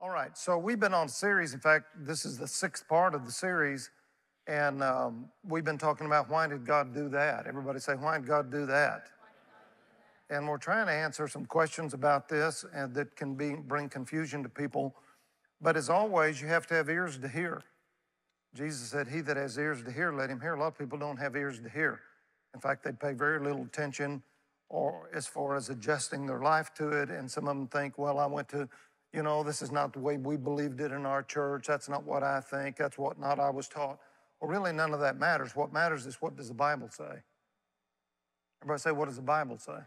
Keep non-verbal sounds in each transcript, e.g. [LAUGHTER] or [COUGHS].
All right, so we've been on a series. In fact, this is the sixth part of the series, and um, we've been talking about why did God do that? Everybody say, why did God do that? And we're trying to answer some questions about this and that can be, bring confusion to people. But as always, you have to have ears to hear. Jesus said, He that has ears to hear, let him hear. A lot of people don't have ears to hear. In fact, they pay very little attention or as far as adjusting their life to it. And some of them think, well, I went to, you know, this is not the way we believed it in our church. That's not what I think. That's what not I was taught. Well, really, none of that matters. What matters is what does the Bible say? Everybody say, what does the Bible say?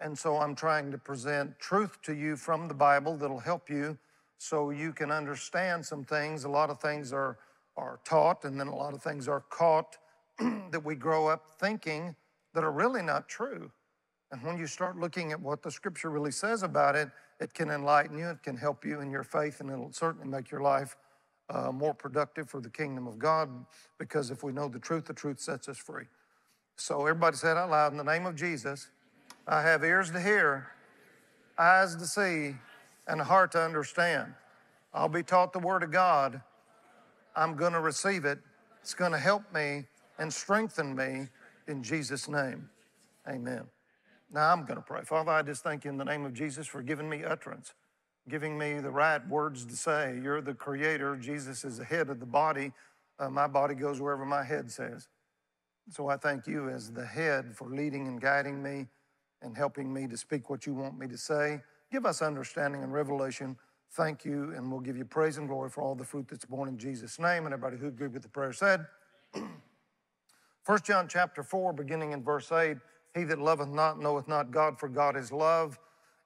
And so I'm trying to present truth to you from the Bible that'll help you so you can understand some things. A lot of things are, are taught, and then a lot of things are caught [CLEARS THROAT] that we grow up thinking that are really not true. And when you start looking at what the scripture really says about it, it can enlighten you, it can help you in your faith, and it'll certainly make your life uh, more productive for the kingdom of God. Because if we know the truth, the truth sets us free. So everybody said out loud, in the name of Jesus, I have ears to hear, eyes to see, and a heart to understand. I'll be taught the Word of God. I'm going to receive it. It's going to help me and strengthen me in Jesus' name. Amen. Now I'm going to pray. Father, I just thank you in the name of Jesus for giving me utterance, giving me the right words to say. You're the creator. Jesus is the head of the body. Uh, my body goes wherever my head says. So I thank you as the head for leading and guiding me and helping me to speak what you want me to say. Give us understanding and revelation. Thank you, and we'll give you praise and glory for all the fruit that's born in Jesus' name. And everybody who agreed with the prayer said, [CLEARS THROAT] 1 John chapter 4, beginning in verse 8, he that loveth not knoweth not God, for God is love.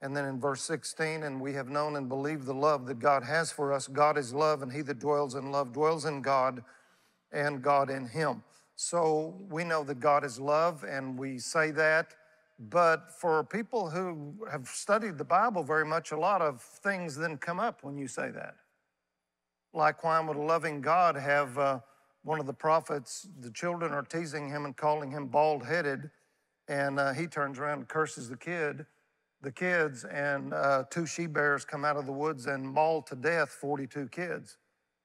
And then in verse 16, and we have known and believed the love that God has for us. God is love, and he that dwells in love dwells in God, and God in him. So we know that God is love, and we say that but for people who have studied the Bible very much, a lot of things then come up when you say that. Like, why would a loving God have uh, one of the prophets, the children are teasing him and calling him bald headed, and uh, he turns around and curses the kid, the kids, and uh, two she bears come out of the woods and maul to death 42 kids.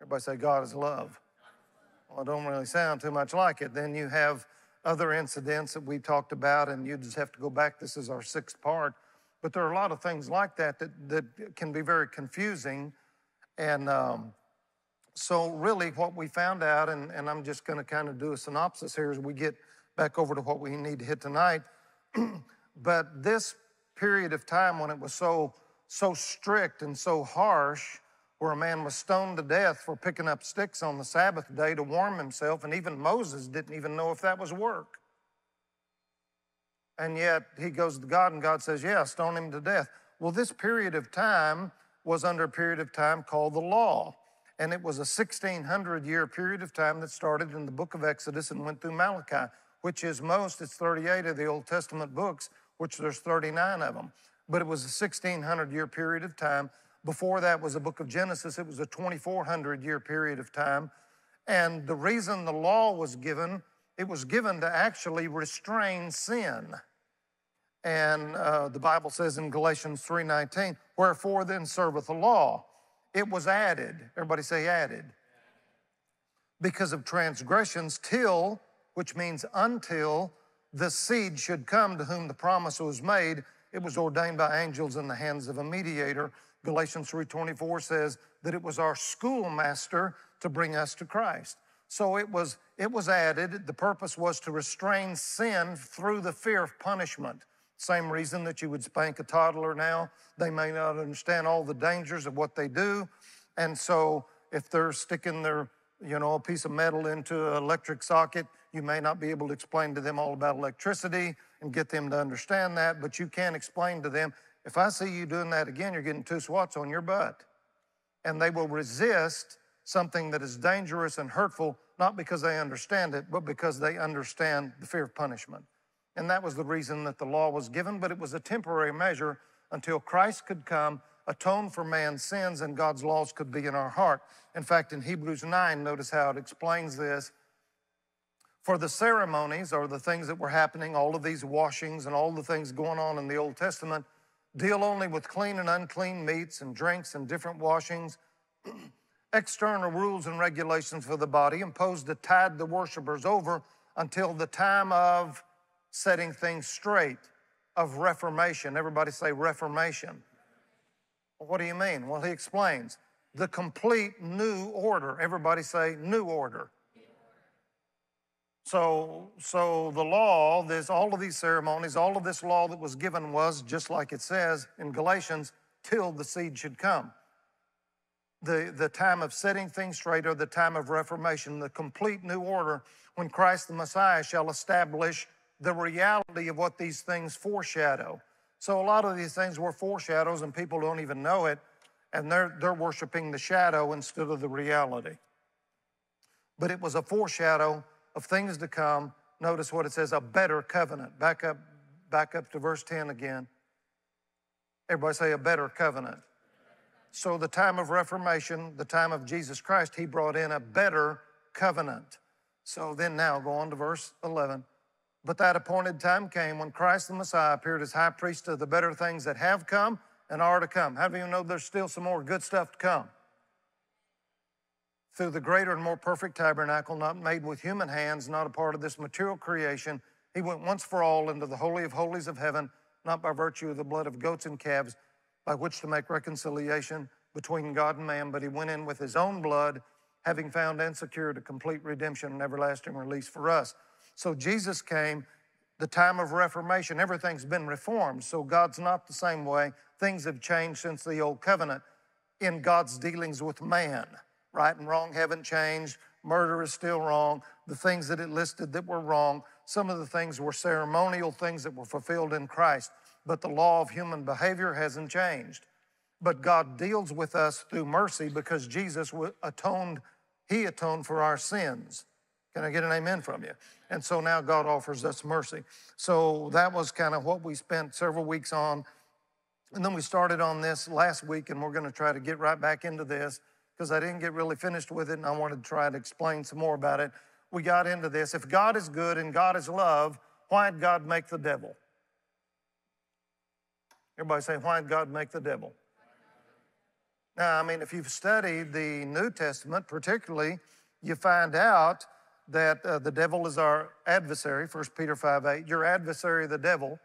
Everybody say, God is love. Well, it don't really sound too much like it. Then you have other incidents that we talked about, and you just have to go back. This is our sixth part. But there are a lot of things like that that, that can be very confusing. And um, so, really, what we found out, and, and I'm just going to kind of do a synopsis here as we get back over to what we need to hit tonight. [CLEARS THROAT] but this period of time when it was so so strict and so harsh, where a man was stoned to death for picking up sticks on the Sabbath day to warm himself, and even Moses didn't even know if that was work. And yet he goes to God, and God says, Yeah, stone him to death. Well, this period of time was under a period of time called the law. And it was a 1600 year period of time that started in the book of Exodus and went through Malachi, which is most, it's 38 of the Old Testament books, which there's 39 of them. But it was a 1600 year period of time before that was the book of Genesis. It was a 2,400 year period of time. And the reason the law was given, it was given to actually restrain sin. And uh, the Bible says in Galatians 3:19, "Wherefore then serveth the law?" It was added. Everybody say added. Because of transgressions, till, which means until the seed should come to whom the promise was made, it was ordained by angels in the hands of a mediator Galatians 3:24 says that it was our schoolmaster to bring us to Christ. So it was it was added. The purpose was to restrain sin through the fear of punishment. Same reason that you would spank a toddler now. They may not understand all the dangers of what they do. And so if they're sticking their, you know, a piece of metal into an electric socket, you may not be able to explain to them all about electricity and get them to understand that, but you can explain to them if I see you doing that again, you're getting two swats on your butt. And they will resist something that is dangerous and hurtful, not because they understand it, but because they understand the fear of punishment. And that was the reason that the law was given, but it was a temporary measure until Christ could come, atone for man's sins, and God's laws could be in our heart. In fact, in Hebrews 9, notice how it explains this. For the ceremonies or the things that were happening, all of these washings and all the things going on in the Old Testament, deal only with clean and unclean meats and drinks and different washings, [CLEARS THROAT] external rules and regulations for the body imposed to tide the worshipers over until the time of setting things straight, of reformation. Everybody say reformation. What do you mean? Well, he explains the complete new order. Everybody say new order. So, so the law, there's all of these ceremonies, all of this law that was given was, just like it says in Galatians, till the seed should come. The, the time of setting things straight or the time of reformation, the complete new order when Christ the Messiah shall establish the reality of what these things foreshadow. So a lot of these things were foreshadows and people don't even know it, and they're, they're worshiping the shadow instead of the reality. But it was a foreshadow of things to come. Notice what it says, a better covenant. Back up, back up to verse 10 again. Everybody say a better covenant. So the time of Reformation, the time of Jesus Christ, he brought in a better covenant. So then now go on to verse 11. But that appointed time came when Christ the Messiah appeared as high priest of the better things that have come and are to come. How do you know there's still some more good stuff to come? Through the greater and more perfect tabernacle, not made with human hands, not a part of this material creation. He went once for all into the Holy of Holies of heaven, not by virtue of the blood of goats and calves, by which to make reconciliation between God and man, but he went in with his own blood, having found and secured a complete redemption and everlasting release for us. So Jesus came, the time of Reformation, everything's been reformed. So God's not the same way. Things have changed since the old covenant in God's dealings with man. Right and wrong haven't changed. Murder is still wrong. The things that it listed that were wrong, some of the things were ceremonial things that were fulfilled in Christ, but the law of human behavior hasn't changed. But God deals with us through mercy because Jesus atoned, He atoned for our sins. Can I get an amen from you? And so now God offers us mercy. So that was kind of what we spent several weeks on. And then we started on this last week, and we're going to try to get right back into this because I didn't get really finished with it and I wanted to try to explain some more about it. We got into this. If God is good and God is love, why did God make the devil? Everybody say, why did God make the devil? Now, I mean, if you've studied the New Testament, particularly, you find out that uh, the devil is our adversary, 1 Peter 5 8. Your adversary, the devil,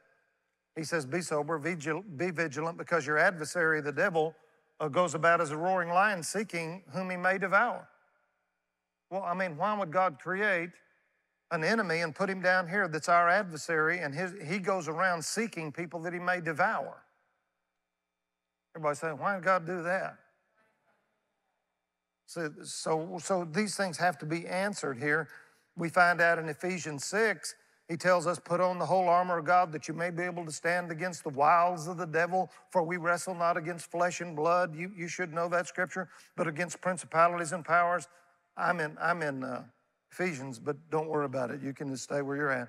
he says, be sober, be vigilant, because your adversary, the devil, goes about as a roaring lion seeking whom he may devour. Well, I mean, why would God create an enemy and put him down here that's our adversary and his, he goes around seeking people that he may devour? Everybody saying, why did God do that? So, so, so these things have to be answered here. We find out in Ephesians 6 he tells us, Put on the whole armor of God that you may be able to stand against the wiles of the devil, for we wrestle not against flesh and blood. You, you should know that scripture, but against principalities and powers. I'm in, I'm in uh, Ephesians, but don't worry about it. You can just stay where you're at.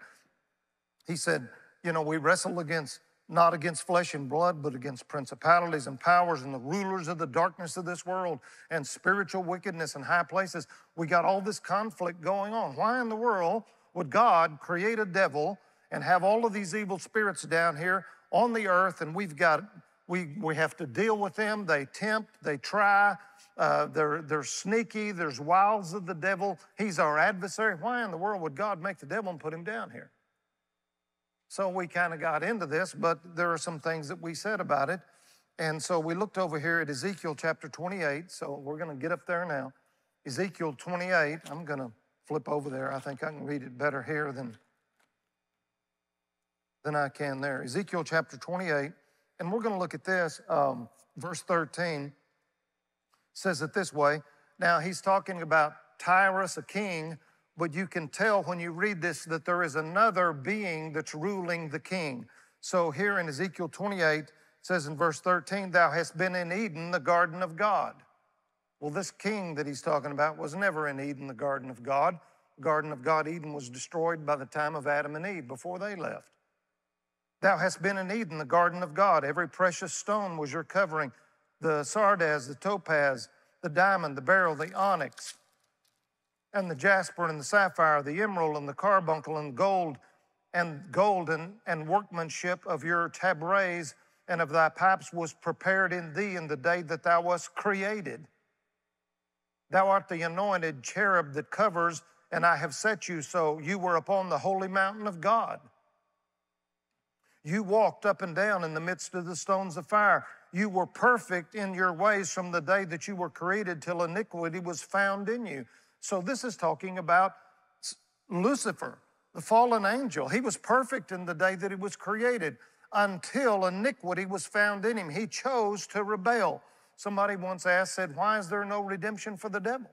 He said, You know, we wrestle against not against flesh and blood, but against principalities and powers and the rulers of the darkness of this world and spiritual wickedness in high places. We got all this conflict going on. Why in the world would God create a devil and have all of these evil spirits down here on the earth, and we've got we we have to deal with them. They tempt, they try, uh, they're they're sneaky. There's wiles of the devil. He's our adversary. Why in the world would God make the devil and put him down here? So we kind of got into this, but there are some things that we said about it. And so we looked over here at Ezekiel chapter 28. So we're going to get up there now. Ezekiel 28. I'm going to flip over there. I think I can read it better here than, than I can there. Ezekiel chapter 28, and we're going to look at this. Um, verse 13 says it this way. Now, he's talking about Tyrus, a king, but you can tell when you read this that there is another being that's ruling the king. So here in Ezekiel 28, it says in verse 13, Thou hast been in Eden, the garden of God. Well, this king that he's talking about was never in Eden, the garden of God. Garden of God, Eden, was destroyed by the time of Adam and Eve before they left. Thou hast been in Eden, the garden of God. Every precious stone was your covering the sardius, the topaz, the diamond, the beryl, the onyx, and the jasper and the sapphire, the emerald and the carbuncle and gold and gold and, and workmanship of your tabrets and of thy pipes was prepared in thee in the day that thou wast created. Thou art the anointed cherub that covers, and I have set you so. You were upon the holy mountain of God. You walked up and down in the midst of the stones of fire. You were perfect in your ways from the day that you were created till iniquity was found in you. So, this is talking about Lucifer, the fallen angel. He was perfect in the day that he was created until iniquity was found in him. He chose to rebel. Somebody once asked, said, Why is there no redemption for the devil?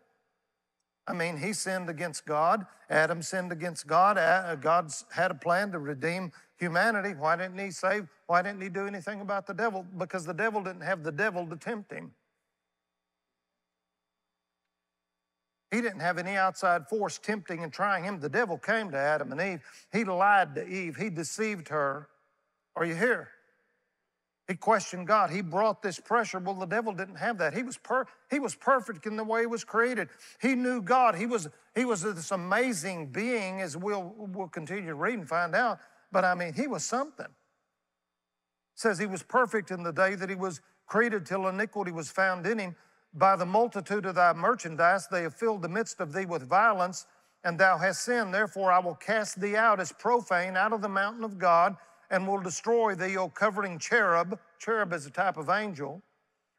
I mean, he sinned against God. Adam sinned against God. Uh, God's had a plan to redeem humanity. Why didn't he save? Why didn't he do anything about the devil? Because the devil didn't have the devil to tempt him. He didn't have any outside force tempting and trying him. The devil came to Adam and Eve. He lied to Eve. He deceived her. Are you here? He questioned God. He brought this pressure. Well, the devil didn't have that. He was per- he was perfect in the way he was created. He knew God. He was he was this amazing being, as we'll we'll continue to read and find out. But I mean, he was something. Says he was perfect in the day that he was created till iniquity was found in him. By the multitude of thy merchandise, they have filled the midst of thee with violence, and thou hast sinned. Therefore, I will cast thee out as profane out of the mountain of God, and will destroy thee, O covering cherub. Cherub is a type of angel,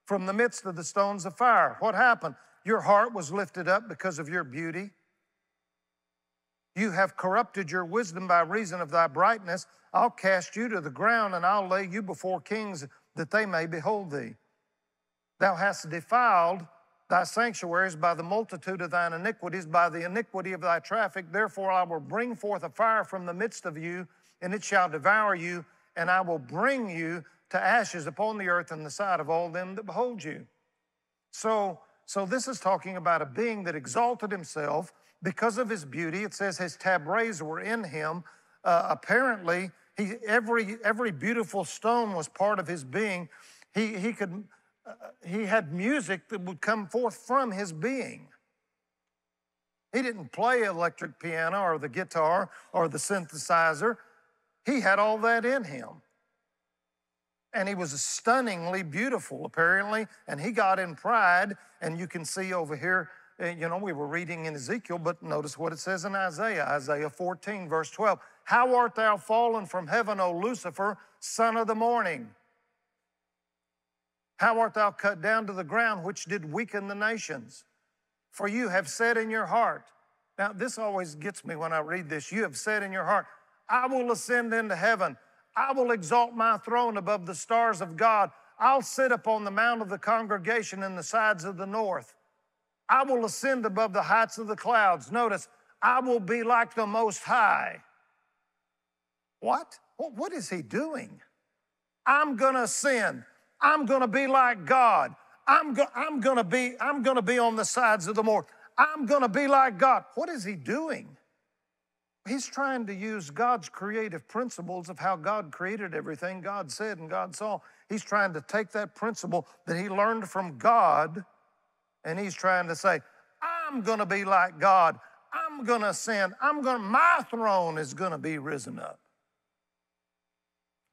from the midst of the stones of fire. What happened? Your heart was lifted up because of your beauty. You have corrupted your wisdom by reason of thy brightness. I'll cast you to the ground, and I'll lay you before kings that they may behold thee. Thou hast defiled thy sanctuaries by the multitude of thine iniquities, by the iniquity of thy traffic. Therefore, I will bring forth a fire from the midst of you, and it shall devour you, and I will bring you to ashes upon the earth in the sight of all them that behold you. So, so this is talking about a being that exalted himself because of his beauty. It says his tabrets were in him. Uh, apparently, he, every, every beautiful stone was part of his being. He, he could uh, he had music that would come forth from his being. He didn't play electric piano or the guitar or the synthesizer. He had all that in him. And he was stunningly beautiful, apparently. And he got in pride. And you can see over here, uh, you know, we were reading in Ezekiel, but notice what it says in Isaiah, Isaiah 14, verse 12. How art thou fallen from heaven, O Lucifer, son of the morning? How art thou cut down to the ground, which did weaken the nations? For you have said in your heart, now this always gets me when I read this. You have said in your heart, I will ascend into heaven. I will exalt my throne above the stars of God. I'll sit upon the mount of the congregation in the sides of the north. I will ascend above the heights of the clouds. Notice, I will be like the Most High. What? What is he doing? I'm going to ascend. I'm going to be like God. I'm, go- I'm going to be I'm going to be on the sides of the moor. I'm going to be like God. What is he doing? He's trying to use God's creative principles of how God created everything, God said and God saw. He's trying to take that principle that he learned from God and he's trying to say, I'm going to be like God. I'm going to ascend. I'm going to, my throne is going to be risen up.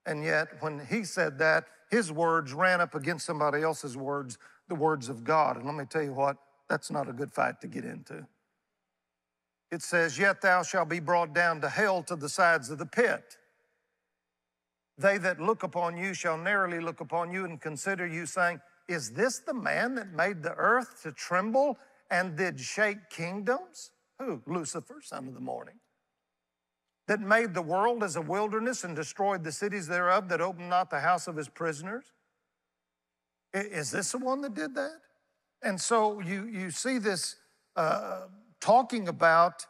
And yet, when he said that, his words ran up against somebody else's words, the words of God. And let me tell you what, that's not a good fight to get into. It says, Yet thou shalt be brought down to hell to the sides of the pit. They that look upon you shall narrowly look upon you and consider you, saying, Is this the man that made the earth to tremble and did shake kingdoms? Who? Lucifer, son of the morning that made the world as a wilderness and destroyed the cities thereof, that opened not the house of his prisoners? Is this the one that did that? And so you, you see this uh, talking about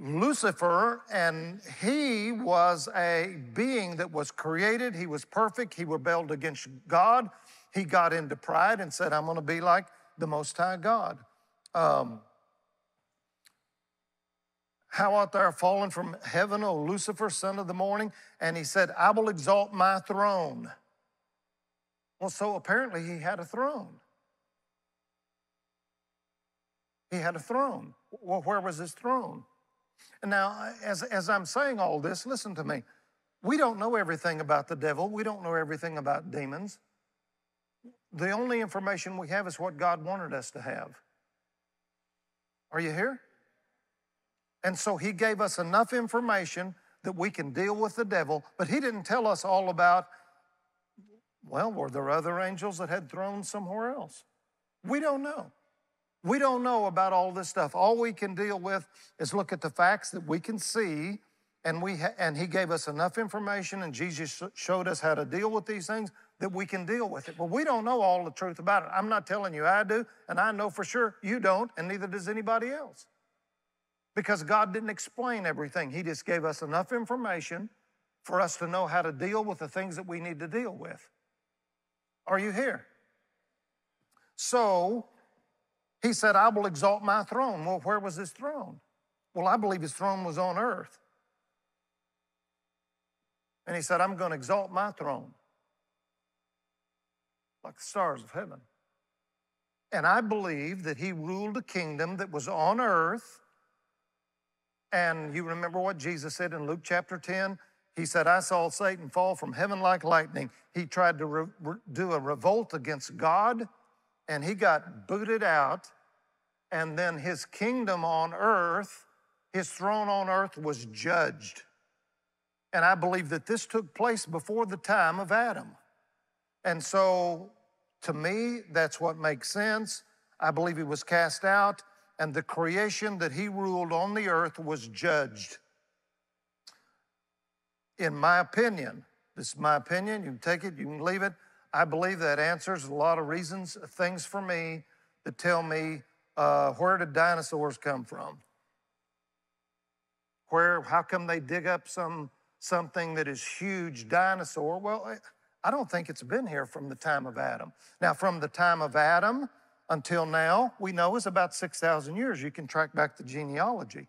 Lucifer, and he was a being that was created. He was perfect. He rebelled against God. He got into pride and said, I'm going to be like the Most High God. Um, how art thou fallen from heaven, O Lucifer, son of the morning? And he said, I will exalt my throne. Well, so apparently he had a throne. He had a throne. Well, where was his throne? And now, as, as I'm saying all this, listen to me. We don't know everything about the devil. We don't know everything about demons. The only information we have is what God wanted us to have. Are you here? And so He gave us enough information that we can deal with the devil, but He didn't tell us all about, well, were there other angels that had thrones somewhere else? We don't know. We don't know about all this stuff. All we can deal with is look at the facts that we can see, and we ha- and He gave us enough information, and Jesus showed us how to deal with these things that we can deal with it. But we don't know all the truth about it. I'm not telling you I do, and I know for sure you don't, and neither does anybody else. Because God didn't explain everything. He just gave us enough information for us to know how to deal with the things that we need to deal with. Are you here? So, he said, I will exalt my throne. Well, where was his throne? Well, I believe his throne was on earth. And he said, I'm going to exalt my throne like the stars of heaven. And I believe that he ruled a kingdom that was on earth. And you remember what Jesus said in Luke chapter 10? He said, I saw Satan fall from heaven like lightning. He tried to re- re- do a revolt against God and he got booted out. And then his kingdom on earth, his throne on earth was judged. And I believe that this took place before the time of Adam. And so to me, that's what makes sense. I believe he was cast out, and the creation that he ruled on the earth was judged. In my opinion, this is my opinion, you can take it, you can leave it. I believe that answers a lot of reasons, things for me that tell me uh, where did dinosaurs come from? Where, how come they dig up some something that is huge dinosaur? Well, I don't think it's been here from the time of Adam. Now, from the time of Adam until now, we know is about 6,000 years. You can track back the genealogy.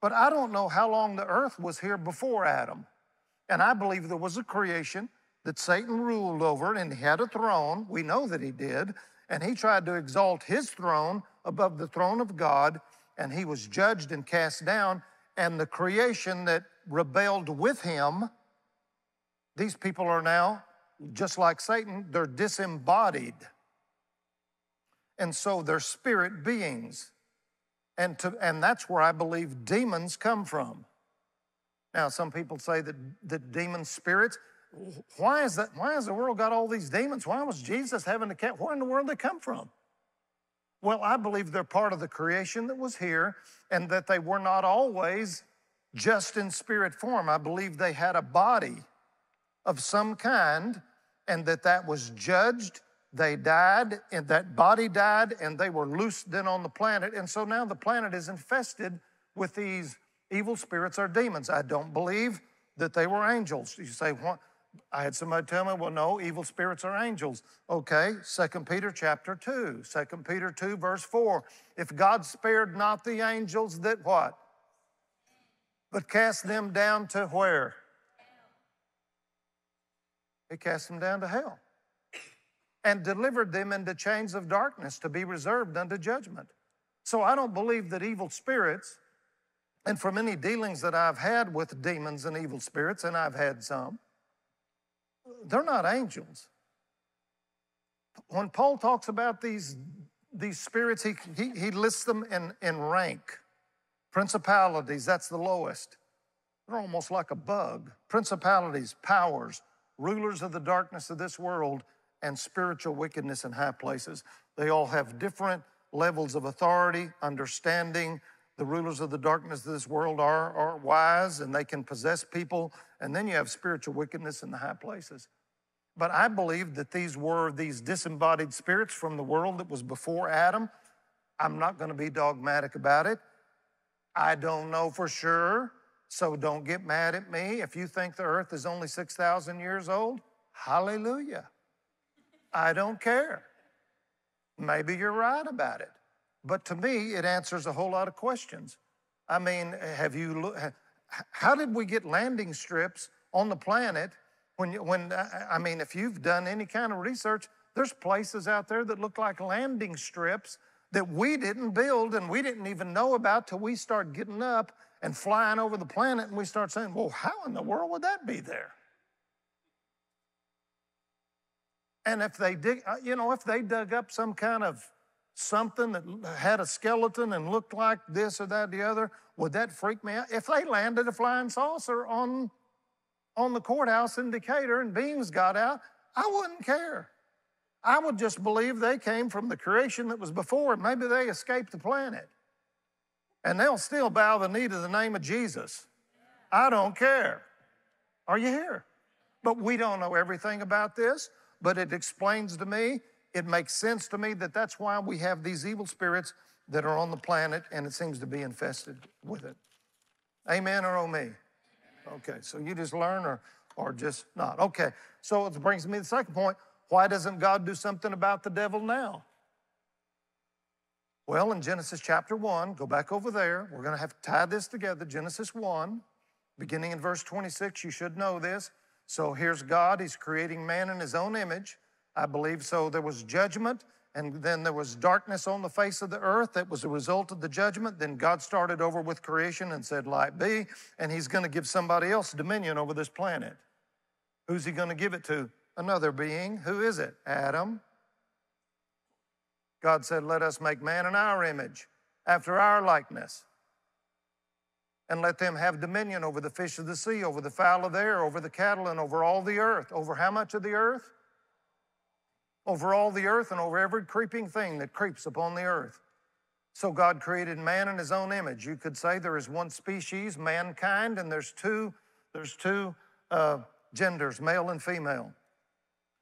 But I don't know how long the earth was here before Adam. And I believe there was a creation that Satan ruled over and had a throne. We know that he did. And he tried to exalt his throne above the throne of God. And he was judged and cast down. And the creation that rebelled with him these people are now, just like Satan, they're disembodied. And so they're spirit beings. And, to, and that's where I believe demons come from. Now, some people say that, that demon spirits, why is that? Why has the world got all these demons? Why was Jesus having to catch? Where in the world did they come from? Well, I believe they're part of the creation that was here and that they were not always just in spirit form. I believe they had a body of some kind and that that was judged they died and that body died and they were loosed then on the planet and so now the planet is infested with these evil spirits or demons i don't believe that they were angels you say what i had somebody tell me well no evil spirits are angels. Okay Second peter chapter 2 2 peter 2 verse 4 if god spared not the angels that what? But cast them down to where? He cast them down to hell. And delivered them into chains of darkness to be reserved unto judgment. So I don't believe that evil spirits, and from any dealings that I've had with demons and evil spirits, and I've had some, they're not angels. When Paul talks about these, these spirits, he, he, he lists them in, in rank. Principalities, that's the lowest. They're almost like a bug. Principalities, powers, rulers of the darkness of this world, and spiritual wickedness in high places. They all have different levels of authority, understanding. The rulers of the darkness of this world are, are wise and they can possess people. And then you have spiritual wickedness in the high places. But I believe that these were these disembodied spirits from the world that was before Adam. I'm not going to be dogmatic about it. I don't know for sure. So don't get mad at me. If you think the earth is only 6,000 years old, hallelujah. I don't care. Maybe you're right about it. But to me, it answers a whole lot of questions. I mean, have you how did we get landing strips on the planet when, you, when I mean, if you've done any kind of research, there's places out there that look like landing strips that we didn't build and we didn't even know about till we start getting up and flying over the planet, and we start saying, well, how in the world would that be there? And if they dig, uh, you know, if they dug up some kind of something that had a skeleton and looked like this or that, the other, would that freak me out? If they landed a flying saucer on, on the courthouse in Decatur and beams got out, I wouldn't care. I would just believe they came from the creation that was before, and maybe they escaped the planet. And they'll still bow the knee to the name of Jesus. I don't care. Are you here? But we don't know everything about this, but it explains to me, it makes sense to me that that's why we have these evil spirits that are on the planet and it seems to be infested with it. Amen or oh me? Okay, so you just learn or, or just not. Okay, so it brings me to the second point. Why doesn't God do something about the devil now? Well, in Genesis chapter 1, go back over there. We're going to have to tie this together. Genesis 1, beginning in verse 26, you should know this. So here's God. He's creating man in his own image. I believe so. There was judgment, and then there was darkness on the face of the earth that was a result of the judgment. Then God started over with creation and said, Light be, and He's going to give somebody else dominion over this planet. Who's He going to give it to? Another being. Who is it? Adam. God said, Let us make man in our image, after our likeness. And let them have dominion over the fish of the sea, over the fowl of the air, over the cattle, and over all the earth. Over how much of the earth? Over all the earth and over every creeping thing that creeps upon the earth. So God created man in his own image. You could say there is one species, mankind, and there's two, there's two uh, genders, male and female.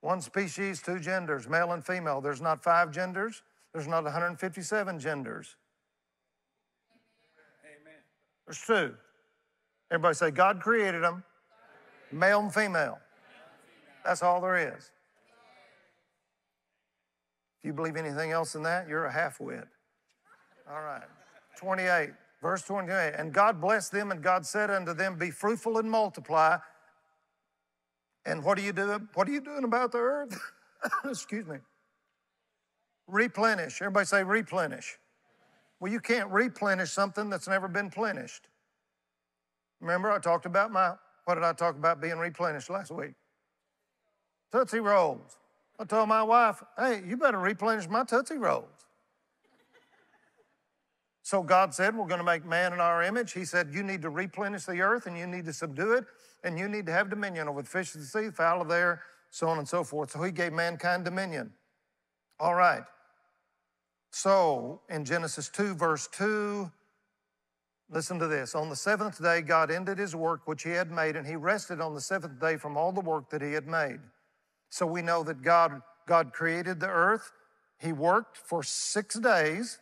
One species, two genders, male and female. There's not five genders, there's not 157 genders. Amen. There's two. Everybody say, God created them, male and female. That's all there is. If you believe anything else than that, you're a half-wit. All right. 28, verse 28. And God blessed them, and God said unto them, Be fruitful and multiply. And what are you doing? What are you doing about the earth? [COUGHS] Excuse me. Replenish. Everybody say replenish. Well, you can't replenish something that's never been plenished. Remember, I talked about my, what did I talk about being replenished last week? Tootsie Rolls. I told my wife, hey, you better replenish my Tootsie Rolls. So God said, We're going to make man in our image. He said, You need to replenish the earth and you need to subdue it and you need to have dominion over the fish of the sea, fowl of the air, so on and so forth. So He gave mankind dominion. All right. So in Genesis 2, verse 2, listen to this. On the seventh day, God ended his work which he had made, and he rested on the seventh day from all the work that he had made. So we know that God, God created the earth. He worked for six days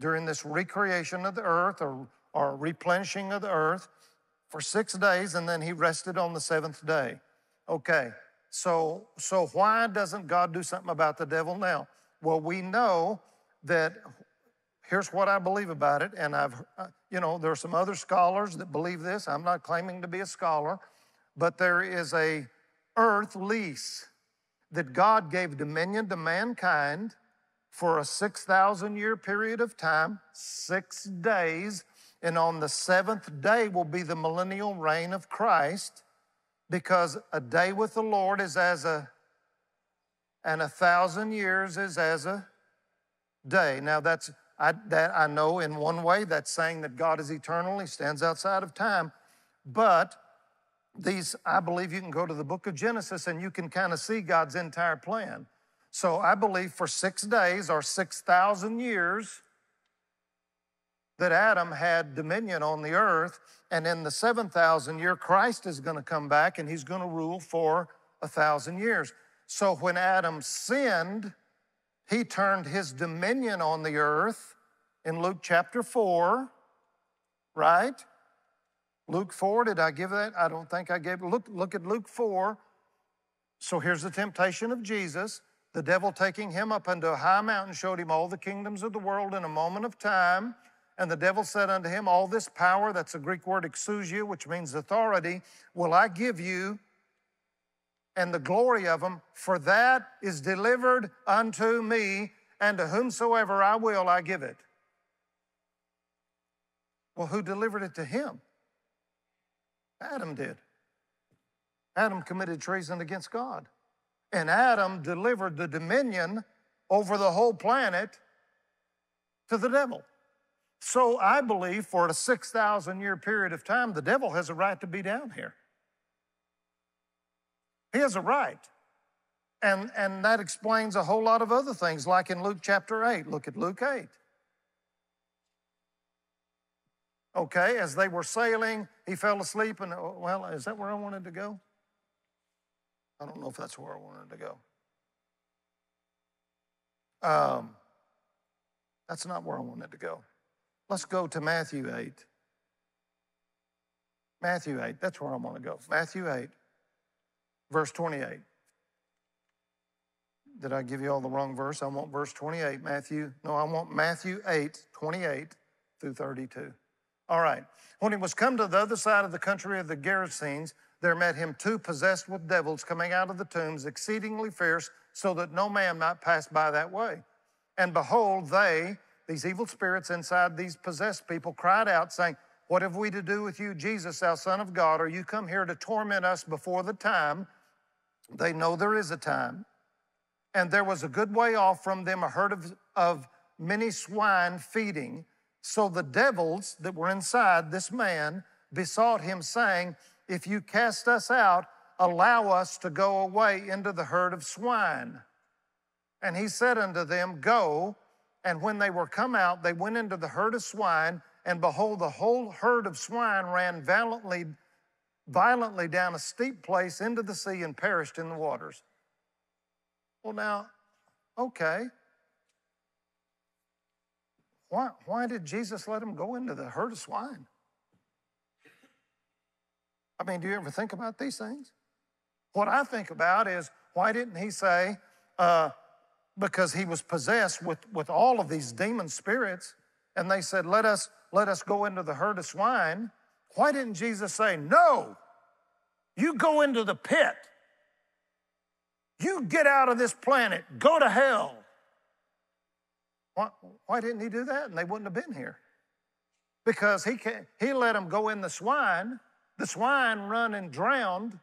during this recreation of the earth or, or replenishing of the earth for six days, and then he rested on the seventh day. Okay, so, so why doesn't God do something about the devil now? Well, we know that here's what I believe about it, and I've, uh, you know, there are some other scholars that believe this. I'm not claiming to be a scholar, but there is a earth lease that God gave dominion to mankind for a 6,000 year period of time, six days, and on the seventh day will be the millennial reign of Christ because a day with the Lord is as a and a thousand years is as a day. Now, that's I, that I know in one way that's saying that God is eternal, He stands outside of time. But these, I believe you can go to the book of Genesis and you can kind of see God's entire plan. So I believe for six days or 6,000 years that Adam had dominion on the earth. And in the 7,000 year, Christ is going to come back and he's going to rule for a thousand years. So when Adam sinned, he turned his dominion on the earth in Luke chapter 4, right? Luke 4, did I give that? I don't think I gave Look, look at Luke 4. So here's the temptation of Jesus. The devil taking him up unto a high mountain showed him all the kingdoms of the world in a moment of time. And the devil said unto him, All this power, that's the Greek word exousia, which means authority, will I give you and the glory of them, for that is delivered unto me, and to whomsoever I will, I give it. Well, who delivered it to him? Adam did. Adam committed treason against God. And Adam delivered the dominion over the whole planet to the devil. So I believe for a 6,000 year period of time, the devil has a right to be down here. He has a right. And, and that explains a whole lot of other things, like in Luke chapter 8. Look at Luke 8. Okay, as they were sailing, he fell asleep, and well, is that where I wanted to go? I don't know if that's where I wanted to go. Um, that's not where I wanted to go. Let's go to Matthew 8. Matthew 8, that's where I want to go. Matthew 8, verse 28. Did I give you all the wrong verse? I want verse 28, Matthew. No, I want Matthew 8, 28 through 32. All right. When he was come to the other side of the country of the Gerasenes, there met him two possessed with devils coming out of the tombs, exceedingly fierce, so that no man might pass by that way. And behold, they, these evil spirits inside these possessed people, cried out, saying, What have we to do with you, Jesus, thou Son of God? Are you come here to torment us before the time? They know there is a time. And there was a good way off from them a herd of, of many swine feeding. So the devils that were inside this man besought him, saying, If you cast us out, allow us to go away into the herd of swine. And he said unto them, Go. And when they were come out, they went into the herd of swine, and behold, the whole herd of swine ran violently, violently down a steep place into the sea and perished in the waters. Well, now, okay. Why, why did Jesus let him go into the herd of swine? I mean, do you ever think about these things? What I think about is why didn't he say, uh, because he was possessed with, with all of these demon spirits, and they said, let us, let us go into the herd of swine. Why didn't Jesus say, no, you go into the pit. You get out of this planet, go to hell. Why, why didn't he do that? And they wouldn't have been here. Because he, he let them go in the swine. The swine run and drowned.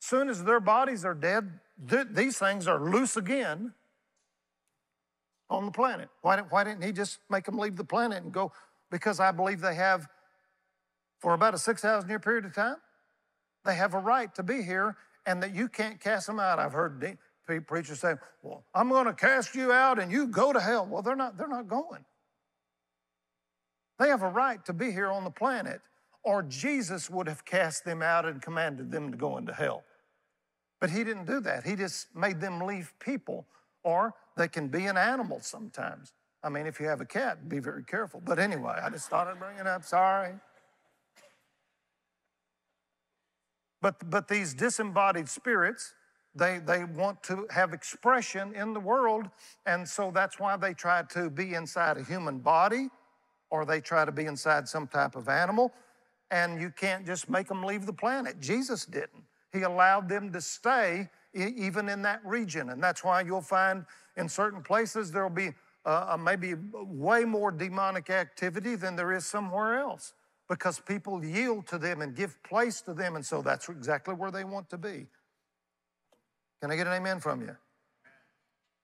Soon as their bodies are dead, th- these things are loose again on the planet. Why, didn't, why didn't he just make them leave the planet and go? Because I believe they have, for about a 6,000 year period of time, they have a right to be here and that you can't cast them out. I've heard de- preachers say, Well, I'm going to cast you out and you go to hell. Well, they're not, they're not going. They have a right to be here on the planet, or Jesus would have cast them out and commanded them to go into hell. But he didn't do that. He just made them leave people, or they can be an animal sometimes. I mean, if you have a cat, be very careful. But anyway, I just thought I'd bring it up. Sorry. But, but these disembodied spirits, they, they want to have expression in the world, and so that's why they try to be inside a human body or they try to be inside some type of animal, and you can't just make them leave the planet. Jesus didn't. He allowed them to stay even in that region, and that's why you'll find in certain places there'll be uh, maybe way more demonic activity than there is somewhere else because people yield to them and give place to them, and so that's exactly where they want to be. Can I get an amen from you?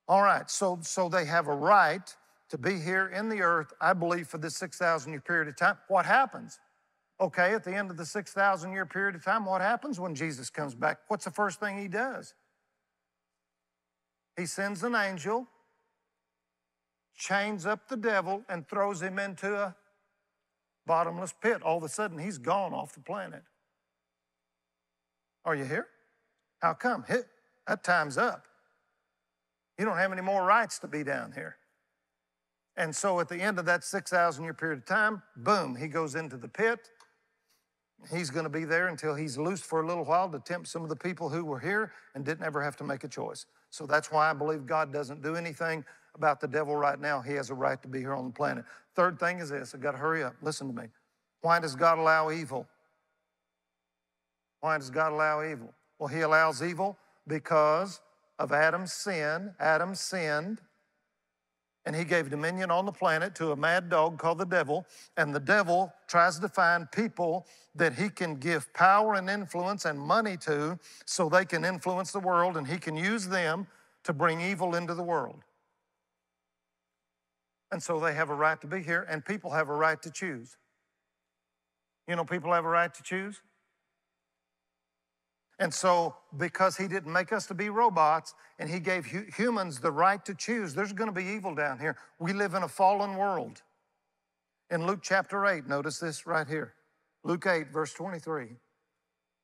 All right, so, so they have a right to be here in the earth, I believe, for this 6,000 year period of time. What happens? Okay, at the end of the 6,000 year period of time, what happens when Jesus comes back? What's the first thing he does? He sends an angel, chains up the devil, and throws him into a bottomless pit. All of a sudden, he's gone off the planet. Are you here? How come? That time's up. You don't have any more rights to be down here. And so at the end of that 6,000 year period of time, boom, he goes into the pit. He's going to be there until he's loosed for a little while to tempt some of the people who were here and didn't ever have to make a choice. So that's why I believe God doesn't do anything about the devil right now. He has a right to be here on the planet. Third thing is this I got to hurry up. Listen to me. Why does God allow evil? Why does God allow evil? Well, He allows evil because of Adam's sin. Adam sinned. and he gave dominion on the planet to a mad dog called the devil. And the devil tries to find people that he can give power and influence and money to so they can influence the world, and he can use them to bring evil into the world. And so they have a right to be here, and people have a right to choose. You know, people have a right to choose. And so, because he didn't make us to be robots and he gave hu- humans the right to choose, there's going to be evil down here. We live in a fallen world. In Luke chapter 8, notice this right here Luke 8, verse 23.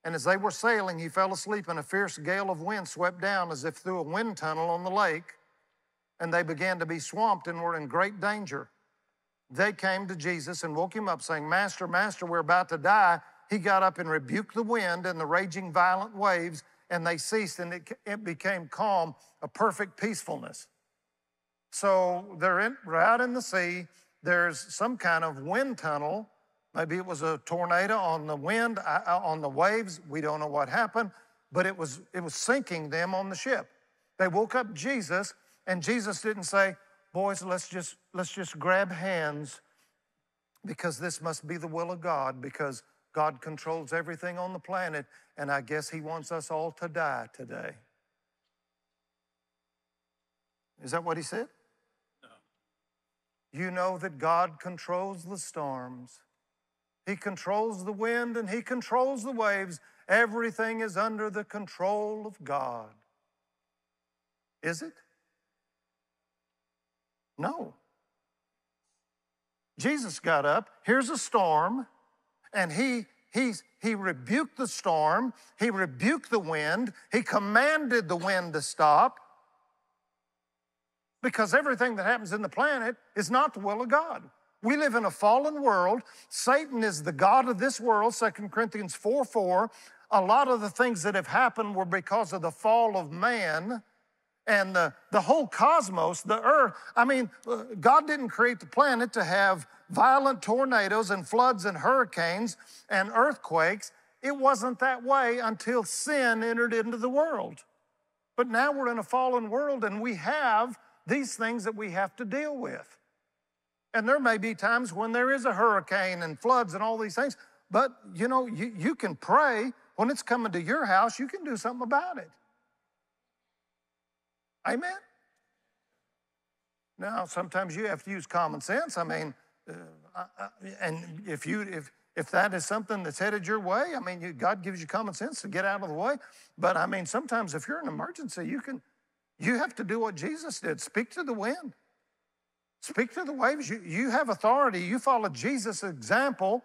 And as they were sailing, he fell asleep, and a fierce gale of wind swept down as if through a wind tunnel on the lake, and they began to be swamped and were in great danger. They came to Jesus and woke him up, saying, Master, Master, we're about to die he got up and rebuked the wind and the raging violent waves, and they ceased, and it, it became calm, a perfect peacefulness. So they're, in, they're out in the sea. There's some kind of wind tunnel. Maybe it was a tornado on the wind, uh, uh, on the waves. We don't know what happened, but it was, it was sinking them on the ship. They woke up Jesus, and Jesus didn't say, Boys, let's just, let's just grab hands because this must be the will of God because God controls everything on the planet, and I guess He wants us all to die today. Is that what He said? No. You know that God controls the storms. He controls the wind and He controls the waves. Everything is under the control of God. Is it? No. Jesus got up. Here's a storm and he he he rebuked the storm, he rebuked the wind, he commanded the wind to stop. Because everything that happens in the planet is not the will of God. We live in a fallen world. Satan is the God of this world, 2 Corinthians 4 4. A lot of the things that have happened were because of the fall of man and the, the whole cosmos, the earth. I mean, God didn't create the planet to have violent tornadoes and floods and hurricanes and earthquakes. It wasn't that way until sin entered into the world. But now we're in a fallen world and we have these things that we have to deal with. And there may be times when there is a hurricane and floods and all these things, but you know, you, you can pray when it's coming to your house, you can do something about it. Amen? Now, sometimes you have to use common sense. I mean, uh, and if you if if that is something that's headed your way, I mean, you, God gives you common sense to get out of the way. But I mean, sometimes if you're in an emergency, you can you have to do what Jesus did: speak to the wind, speak to the waves. You you have authority. You follow Jesus' example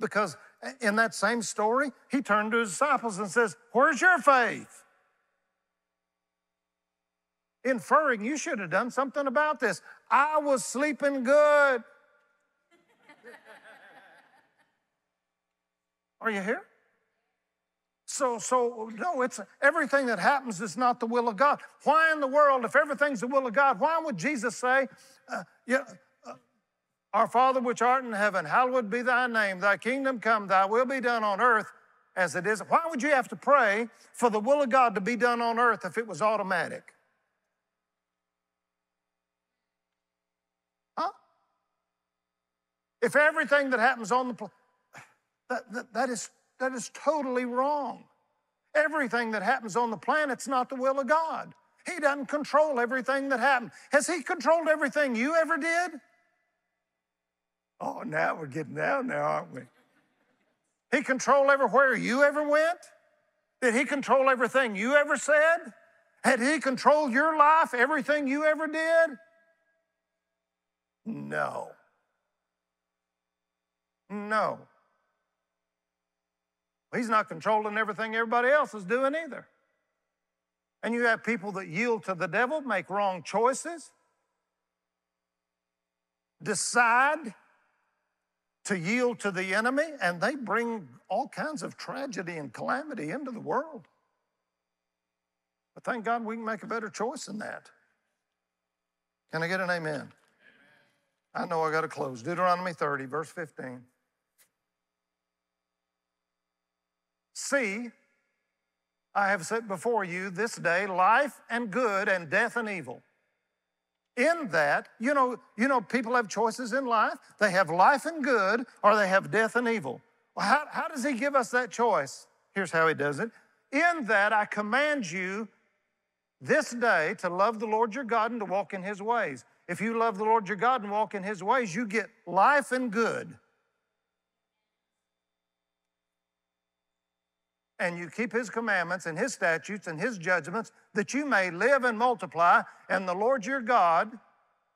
because in that same story, he turned to his disciples and says, "Where's your faith?" Inferring you should have done something about this. I was sleeping good. Are you here? So, so no, it's everything that happens is not the will of God. Why in the world, if everything's the will of God, why would Jesus say, uh, uh, Our Father which art in heaven, hallowed be thy name, thy kingdom come, thy will be done on earth as it is. Why would you have to pray for the will of God to be done on earth if it was automatic? If everything that happens on the planet, that, that, that, is, that is totally wrong. Everything that happens on the planet's not the will of God. He doesn't control everything that happened. Has He controlled everything you ever did? Oh, now we're getting down there, aren't we? He controlled everywhere you ever went? Did He control everything you ever said? Had He controlled your life, everything you ever did? No. No. He's not controlling everything everybody else is doing either. And you have people that yield to the devil, make wrong choices, decide to yield to the enemy, and they bring all kinds of tragedy and calamity into the world. But thank God we can make a better choice than that. Can I get an amen? I know I got to close. Deuteronomy 30, verse 15. See, I have set before you this day life and good and death and evil. In that, you know, you know, people have choices in life. They have life and good, or they have death and evil. Well, how, how does he give us that choice? Here's how he does it. In that I command you this day to love the Lord your God and to walk in his ways. If you love the Lord your God and walk in his ways, you get life and good. And you keep his commandments and his statutes and his judgments that you may live and multiply, and the Lord your God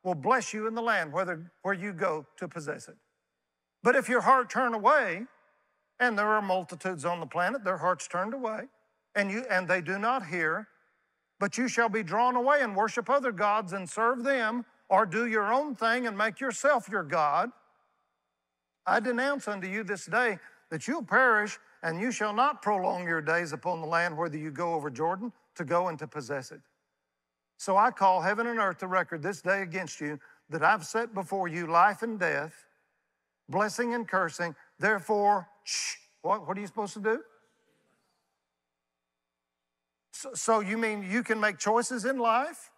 will bless you in the land whether, where you go to possess it. But if your heart turn away, and there are multitudes on the planet, their hearts turned away, and, you, and they do not hear, but you shall be drawn away and worship other gods and serve them, or do your own thing and make yourself your God. I denounce unto you this day that you'll perish, and you shall not prolong your days upon the land whether you go over Jordan to go and to possess it. So I call heaven and earth to record this day against you that I've set before you life and death, blessing and cursing. Therefore, shh, what, what are you supposed to do? So, so you mean you can make choices in life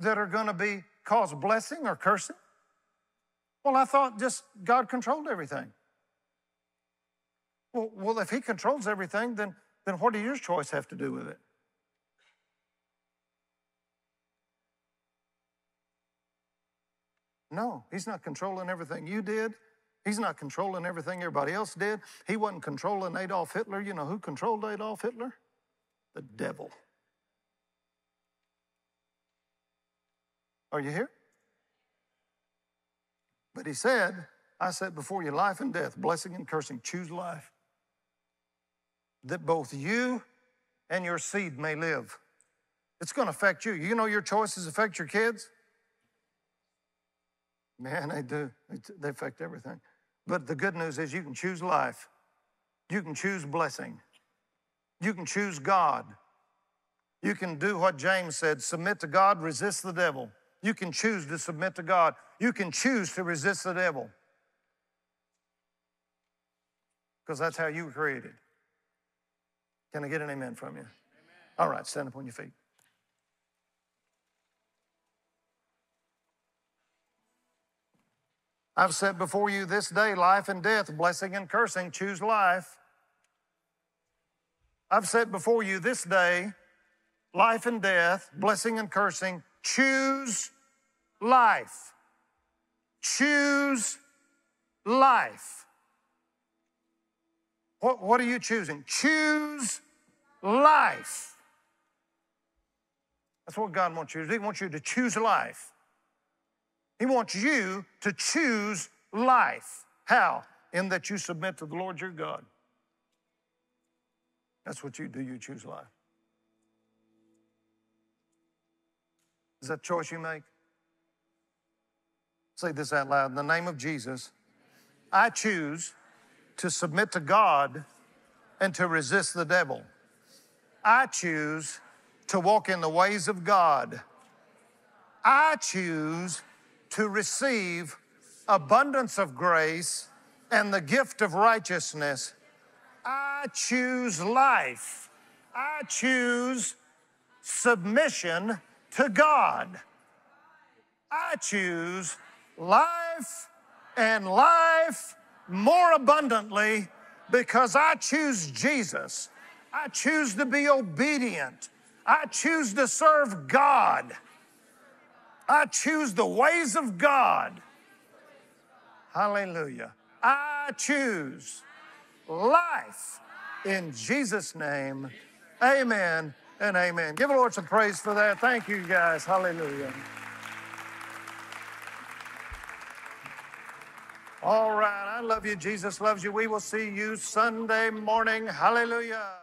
that are going to be cause blessing or cursing? Well, I thought just God controlled everything. Well, well, if He controls everything, then, then what do your choice have to do with it? No, He's not controlling everything you did. He's not controlling everything everybody else did. He wasn't controlling Adolf Hitler. You know who controlled Adolf Hitler? The devil. Are you here? But he said, I set before you life and death, blessing and cursing. Choose life. That both you and your seed may live. It's going to affect you. You know your choices affect your kids? Man, they do. They affect everything. But the good news is you can choose life. You can choose blessing. You can choose God. You can do what James said submit to God, resist the devil. You can choose to submit to God. You can choose to resist the devil. Because that's how you were created. Can I get an amen from you? Amen. All right, stand up on your feet. I've set before you this day life and death, blessing and cursing. Choose life. I've set before you this day life and death, blessing and cursing. Choose life. Choose life. What, what are you choosing? Choose life. That's what God wants you to do. He wants you to choose life. He wants you to choose life. How? In that you submit to the Lord your God. That's what you do. You choose life. Is that choice you make? Say this out loud. In the name of Jesus, I choose to submit to God and to resist the devil. I choose to walk in the ways of God. I choose to receive abundance of grace and the gift of righteousness. I choose life. I choose submission to God. I choose life and life more abundantly because I choose Jesus. I choose to be obedient. I choose to serve God. I choose the ways of God. Hallelujah. I choose life in Jesus' name. Amen and amen. Give the Lord some praise for that. Thank you, guys. Hallelujah. All right. I love you. Jesus loves you. We will see you Sunday morning. Hallelujah.